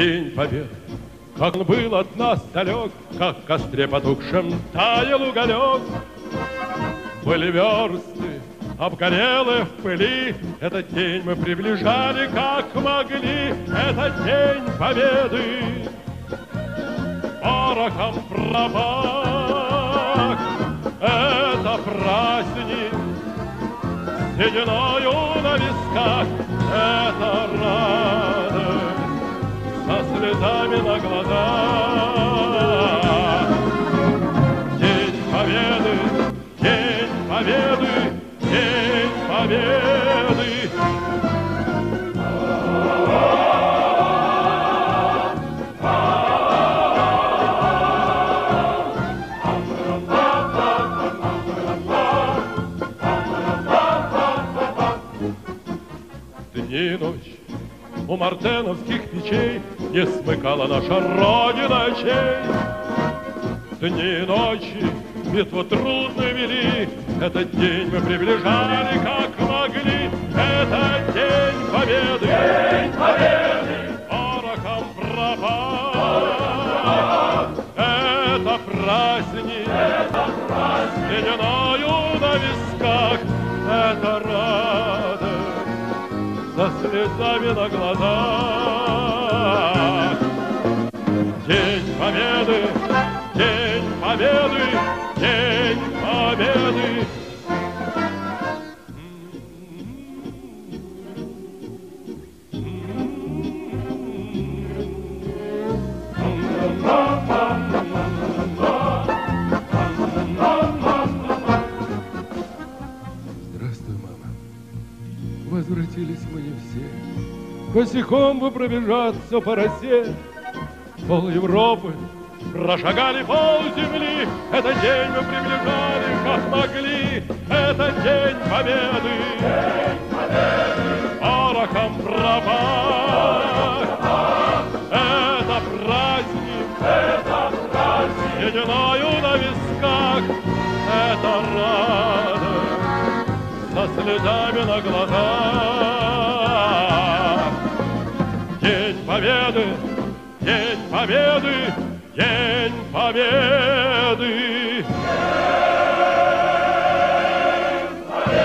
День Победы, как он был от нас далек, Как в костре потухшем таял уголек. Были версты, обгорелые в пыли, Этот день мы приближали, как могли, Это день Победы. Порохом пропах, это праздник, Сединою на висках, это радость, Слезами на глазах. День Победы, День Победы, День Победы. У мартеновских печей Не смыкала наша Родина очей. Дни и ночи битву трудно вели, Этот день мы приближали, как могли. Это день победы, день победы, порохом пропах. Это праздник, это праздник, сединою на висках, это радость со слезами на глазах. День Победы, День Победы, День Победы. Возвратились мы не все. Босиком бы пробежаться по росе. Пол Европы прошагали пол земли. Этот день мы приближали, как могли. Это день победы. День победы. Порохом пропах. Это праздник. Это праздник. Сединою на висках. со слезами на глазах. День Победы, День Победы, День Победы. День Победы!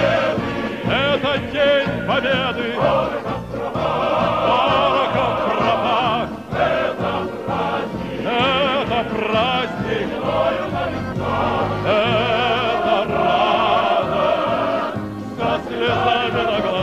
Это День Победы! Alter,